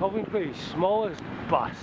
Coventry's smallest bus.